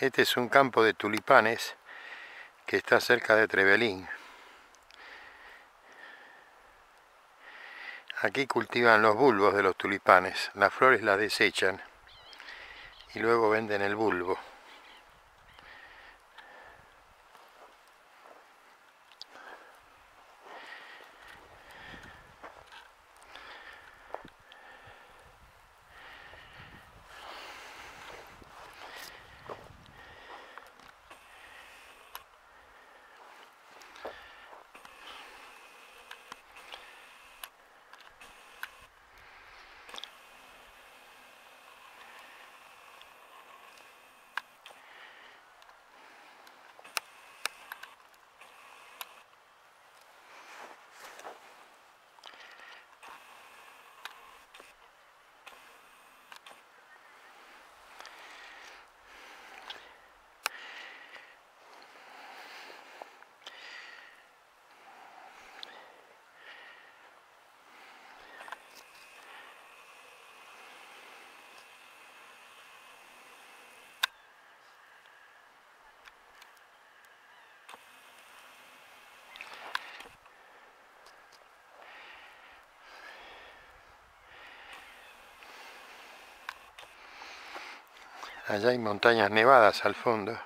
Este es un campo de tulipanes que está cerca de Trevelín. Aquí cultivan los bulbos de los tulipanes, las flores las desechan y luego venden el bulbo. Allá hay montañas nevadas al fondo.